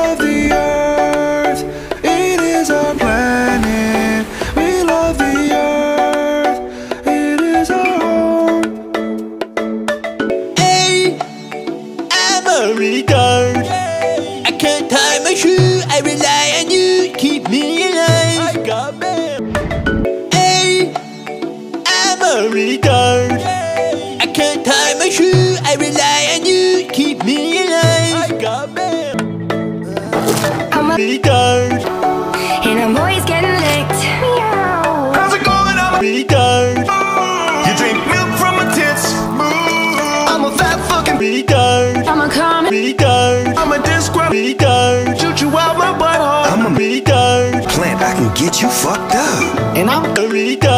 love the earth, it is our planet. We love the earth, it is our home. Hey, I'm a retard. I can't tie my shoe, I rely on you, keep me alive. Hey, I'm a retard. I can't tie my shoe, I rely I'm and I'm always getting licked. Meow. How's it going? I'm a Retard. You drink milk from my tits. I'm a fat fucking Retard. I'm a comic. Retard. I'm a discrep. Retard. Shoot you out my butthole. I'm a retard. plant. I can get you fucked up. And I'm A retard.